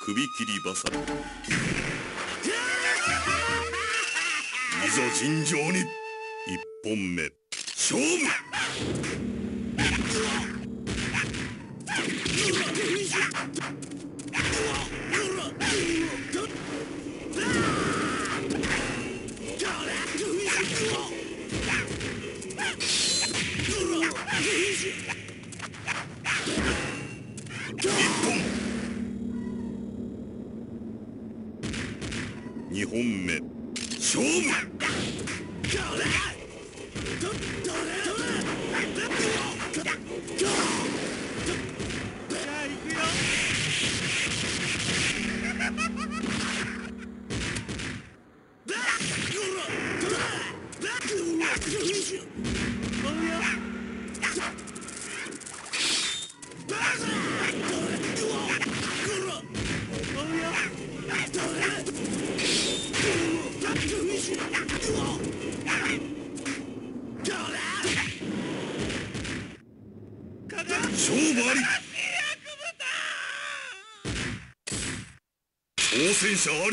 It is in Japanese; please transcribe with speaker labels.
Speaker 1: 首切りバサミいざ尋常に。一本目。勝負。二本。目。勝負。勝負あり。挑戦者あり